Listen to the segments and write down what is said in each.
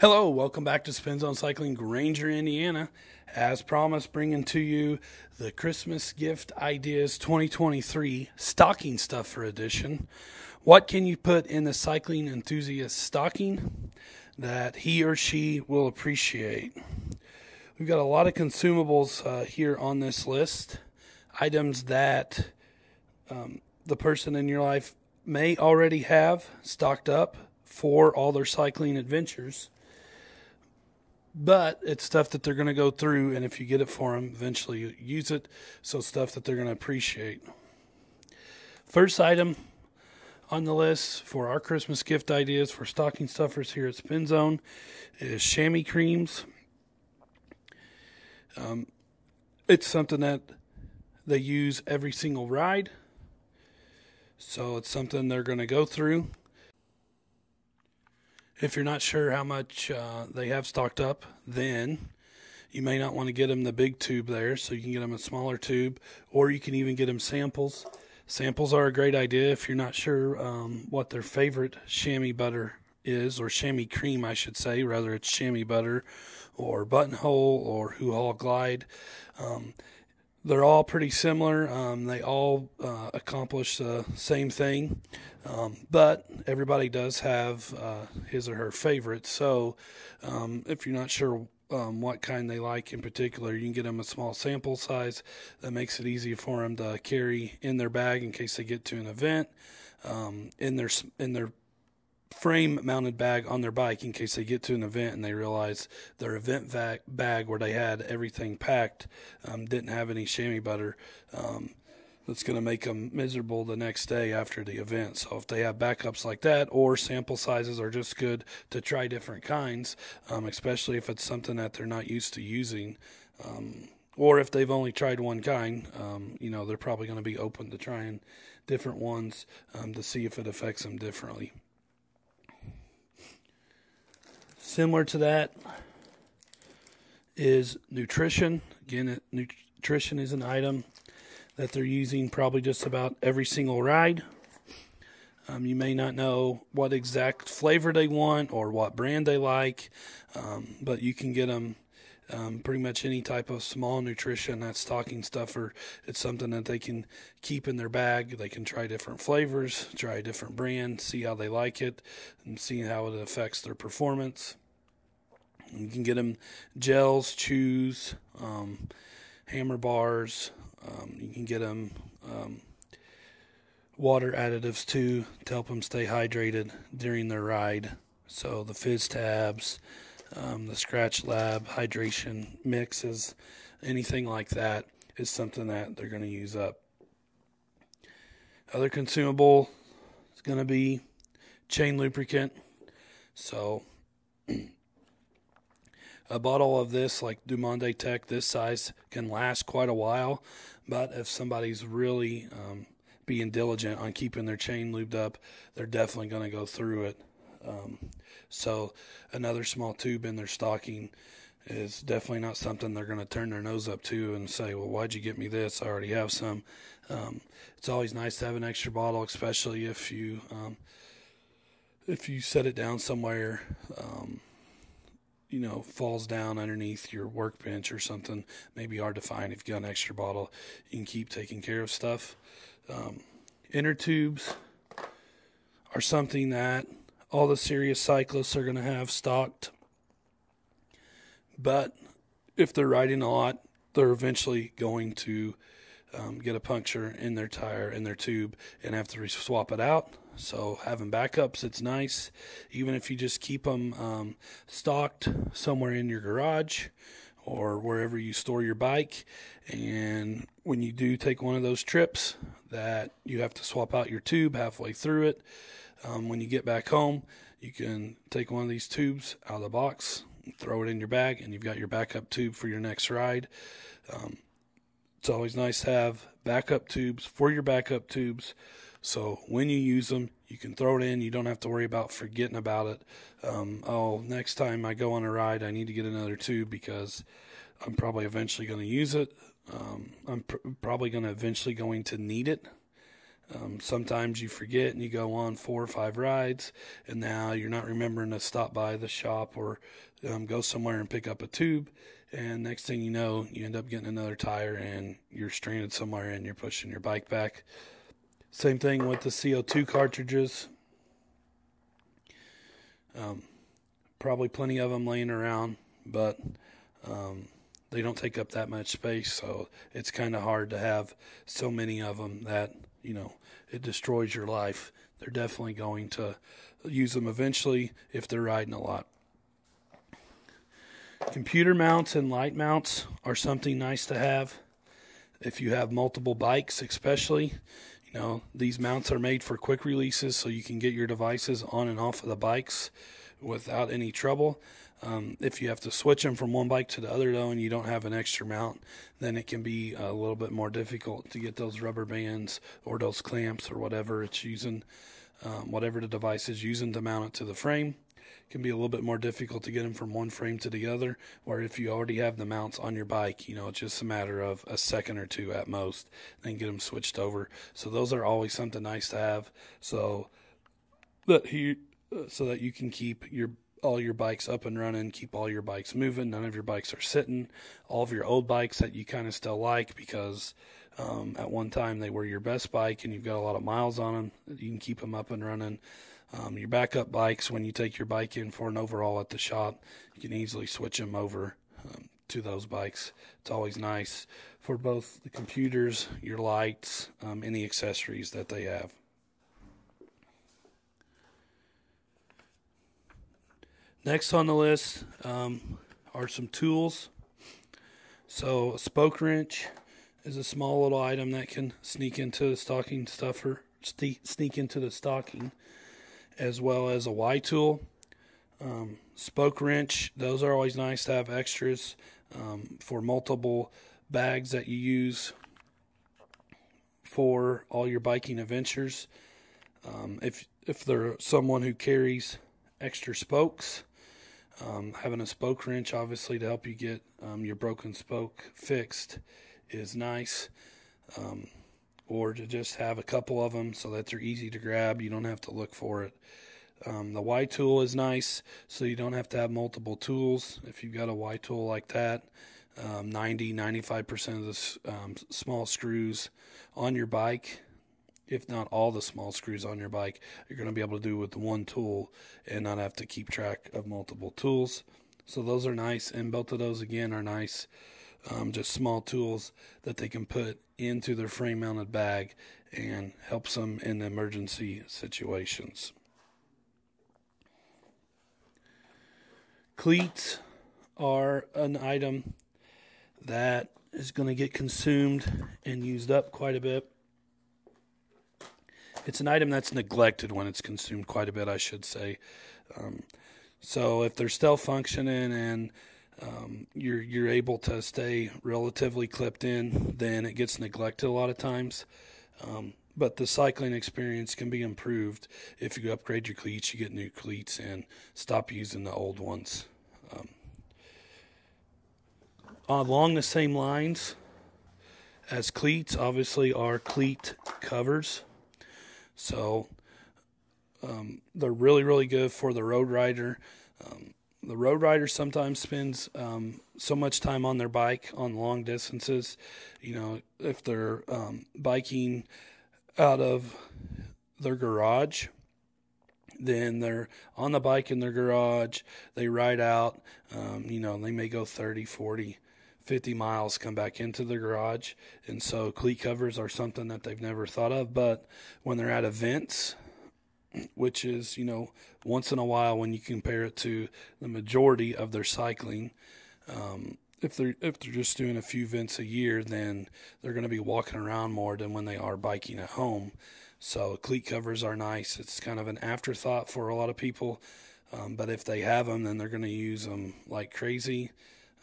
Hello, welcome back to Spin Zone Cycling Granger, Indiana. As promised, bringing to you the Christmas Gift Ideas 2023 Stocking Stuffer Edition. What can you put in the cycling enthusiast stocking that he or she will appreciate? We've got a lot of consumables uh, here on this list, items that um, the person in your life may already have stocked up for all their cycling adventures but it's stuff that they're going to go through and if you get it for them eventually you use it. So stuff that they're going to appreciate. First item on the list for our christmas gift ideas for stocking stuffers here at spin zone is chamois creams. Um, it's something that they use every single ride. So it's something they're going to go through if you're not sure how much uh, they have stocked up, then you may not want to get them the big tube there, so you can get them a smaller tube, or you can even get them samples. Samples are a great idea if you're not sure um, what their favorite chamois butter is, or chamois cream, I should say, rather it's chamois butter or buttonhole or Hoo Glide. Um, they're all pretty similar. Um, they all uh, accomplish the same thing, um, but everybody does have uh, his or her favorite. So, um, if you're not sure um, what kind they like in particular, you can get them a small sample size. That makes it easy for them to carry in their bag in case they get to an event. Um, in their in their frame mounted bag on their bike in case they get to an event and they realize their event vac- bag where they had everything packed um, didn't have any chamois butter. Um, that's going to make them miserable the next day after the event. So if they have backups like that, or sample sizes are just good to try different kinds, um, especially if it's something that they're not used to using. Um, or if they've only tried one kind, um, you know, they're probably going to be open to trying different ones um, to see if it affects them differently. Similar to that is nutrition. Again, nutrition is an item that they're using probably just about every single ride. Um, you may not know what exact flavor they want or what brand they like, um, but you can get them um, pretty much any type of small nutrition, that stocking stuffer, it's something that they can keep in their bag. They can try different flavors, try a different brand, see how they like it, and see how it affects their performance. You can get them gels, chews, um, hammer bars. Um, you can get them um, water additives too to help them stay hydrated during their ride. So the fizz tabs, um, the Skratch Lab hydration mixes, anything like that is something that they're going to use up. Other consumable is going to be chain lubricant. So a bottle of this, like Dumonde Tech, this size, can last quite a while. But if somebody's really um, being diligent on keeping their chain lubed up, they're definitely going to go through it. Um, so another small tube in their stocking is definitely not something they're going to turn their nose up to and say, "Well, why'd you get me this? I already have some." Um, it's always nice to have an extra bottle, especially if you um, if you set it down somewhere. Um, you know, falls down underneath your workbench or something, maybe hard to find. If you got an extra bottle, you can keep taking care of stuff. Um, inner tubes are something that all the serious cyclists are going to have stocked. But if they're riding a lot, they're eventually going to um, get a puncture in their tire, in their tube, and have to swap it out. So having backups, it's nice. Even if you just keep them um, stocked somewhere in your garage or wherever you store your bike. And when you do take one of those trips, that you have to swap out your tube halfway through it. Um, when you get back home, you can take one of these tubes out of the box, throw it in your bag, and you've got your backup tube for your next ride. Um, it's always nice to have backup tubes for your backup tubes. So when you use them, you can throw it in. You don't have to worry about forgetting about it. Um, oh, next time I go on a ride, I need to get another tube because I'm probably eventually going to use it. Um, I'm pr- probably going to eventually going to need it. Um, sometimes you forget and you go on four or five rides, and now you're not remembering to stop by the shop or um, go somewhere and pick up a tube. And next thing you know, you end up getting another tire and you're stranded somewhere and you're pushing your bike back. Same thing with the CO2 cartridges. Um, probably plenty of them laying around, but um, they don't take up that much space, so it's kind of hard to have so many of them that you know it destroys your life. They're definitely going to use them eventually if they're riding a lot. Computer mounts and light mounts are something nice to have if you have multiple bikes, especially. You know, these mounts are made for quick releases so you can get your devices on and off of the bikes without any trouble. Um, if you have to switch them from one bike to the other, though, and you don't have an extra mount, then it can be a little bit more difficult to get those rubber bands or those clamps or whatever it's using, um, whatever the device is using to mount it to the frame. Can be a little bit more difficult to get them from one frame to the other. Where if you already have the mounts on your bike, you know, it's just a matter of a second or two at most, then get them switched over. So those are always something nice to have. So that uh, so that you can keep your all your bikes up and running, keep all your bikes moving. None of your bikes are sitting. All of your old bikes that you kind of still like because um, at one time they were your best bike and you've got a lot of miles on them. You can keep them up and running. Um, your backup bikes, when you take your bike in for an overhaul at the shop, you can easily switch them over um, to those bikes. It's always nice for both the computers, your lights, um, any accessories that they have. Next on the list um, are some tools. So, a spoke wrench is a small little item that can sneak into the stocking stuffer, sneak into the stocking, as well as a Y tool. Um, spoke wrench, those are always nice to have extras um, for multiple bags that you use for all your biking adventures. Um, if if they're someone who carries extra spokes, um, having a spoke wrench, obviously, to help you get um, your broken spoke fixed is nice. Um, or to just have a couple of them so that they're easy to grab. You don't have to look for it. Um, the Y tool is nice, so you don't have to have multiple tools. If you've got a Y tool like that, um, 90 95% of the um, small screws on your bike if not all the small screws on your bike, you're going to be able to do with one tool and not have to keep track of multiple tools. So those are nice, and both of those again are nice. Um, just small tools that they can put into their frame mounted bag and helps them in emergency situations. Cleats are an item that is going to get consumed and used up quite a bit it's an item that's neglected when it's consumed quite a bit, I should say. Um, so if they're still functioning and um, you're you're able to stay relatively clipped in, then it gets neglected a lot of times. Um, but the cycling experience can be improved if you upgrade your cleats, you get new cleats, and stop using the old ones. Um, along the same lines as cleats, obviously, are cleat covers. So um, they're really, really good for the road rider. Um, the road rider sometimes spends um, so much time on their bike on long distances. You know, if they're um, biking out of their garage, then they're on the bike in their garage. They ride out. Um, you know, they may go 30, 40 50 miles, come back into the garage. And so cleat covers are something that they've never thought of. But when they're at events, which is, you know, once in a while when you compare it to the majority of their cycling, um, if they're if they're just doing a few events a year, then they're going to be walking around more than when they are biking at home. So cleat covers are nice. It's kind of an afterthought for a lot of people, um, but if they have them, then they're going to use them like crazy.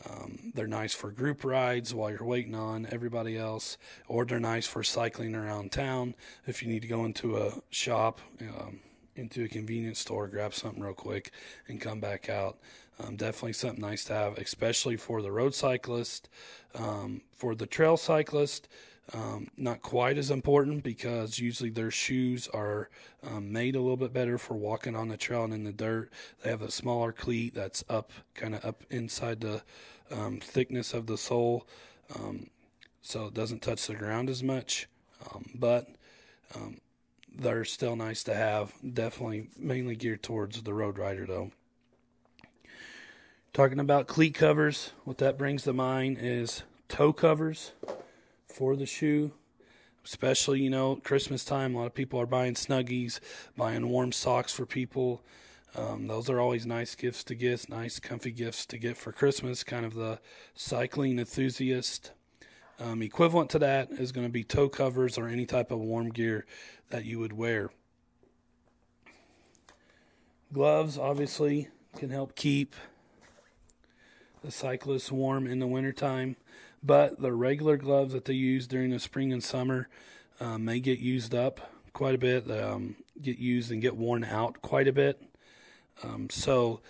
Um, they're nice for group rides while you're waiting on everybody else, or they're nice for cycling around town if you need to go into a shop, um, into a convenience store, grab something real quick, and come back out. Um, definitely something nice to have, especially for the road cyclist. Um, for the trail cyclist, um, not quite as important because usually their shoes are um, made a little bit better for walking on the trail and in the dirt. They have a smaller cleat that's up, kind of up inside the um, thickness of the sole, um, so it doesn't touch the ground as much. Um, but um, they're still nice to have. Definitely mainly geared towards the road rider though. Talking about cleat covers, what that brings to mind is toe covers for the shoe. Especially, you know, Christmas time, a lot of people are buying snuggies, buying warm socks for people. Um, those are always nice gifts to get, nice, comfy gifts to get for Christmas. Kind of the cycling enthusiast. Um, equivalent to that is going to be toe covers or any type of warm gear that you would wear. Gloves, obviously, can help keep the cyclists warm in the wintertime. But the regular gloves that they use during the spring and summer um, may get used up quite a bit, um, get used and get worn out quite a bit. Um, so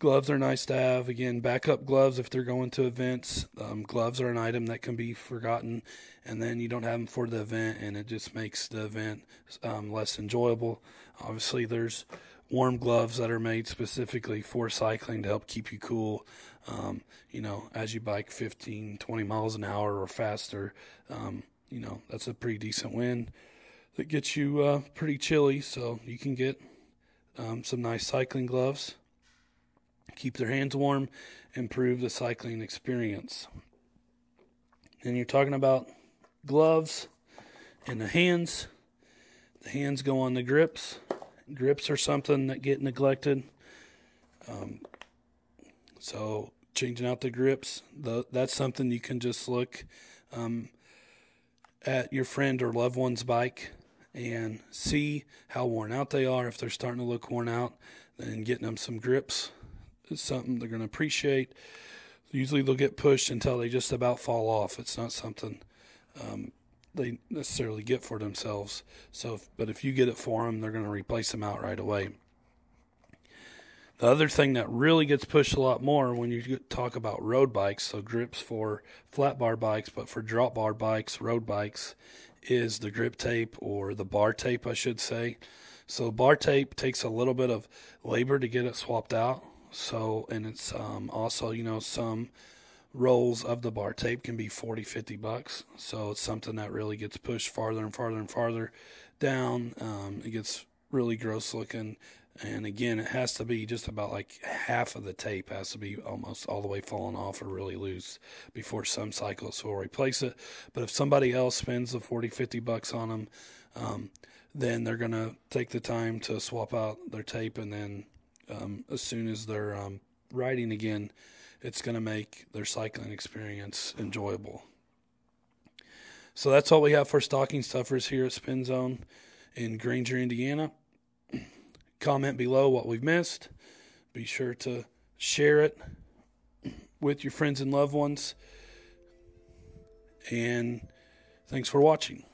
gloves are nice to have. Again, backup gloves if they're going to events. Um, gloves are an item that can be forgotten, and then you don't have them for the event, and it just makes the event um, less enjoyable. Obviously, there's warm gloves that are made specifically for cycling to help keep you cool. Um, you know, as you bike 15, 20 miles an hour or faster, um, you know, that's a pretty decent wind that gets you uh, pretty chilly. So you can get um, some nice cycling gloves, keep their hands warm, improve the cycling experience. And you're talking about gloves and the hands. The hands go on the grips grips or something that get neglected. Um, so changing out the grips, the, that's something you can just look um, at your friend or loved one's bike and see how worn out they are. If they're starting to look worn out, then getting them some grips is something they're going to appreciate. Usually they'll get pushed until they just about fall off. It's not something um, they necessarily get for themselves. So, if, but if you get it for them, they're going to replace them out right away. The other thing that really gets pushed a lot more when you talk about road bikes, so grips for flat bar bikes, but for drop bar bikes, road bikes, is the grip tape or the bar tape, I should say. So bar tape takes a little bit of labor to get it swapped out. So, and it's um, also, you know, some rolls of the bar tape can be 40 50 bucks. So it's something that really gets pushed farther and farther and farther down. Um, it gets really gross looking. And again it has to be just about like half of the tape has to be almost all the way falling off or really loose before some cyclists will replace it. But if somebody else spends the 40 50 bucks on them um, then they're going to take the time to swap out their tape and then um, as soon as they're um, riding again it's going to make their cycling experience enjoyable. So that's all we have for stocking stuffers here at Spin Zone in Granger, Indiana. Comment below what we've missed. Be sure to share it with your friends and loved ones. And thanks for watching.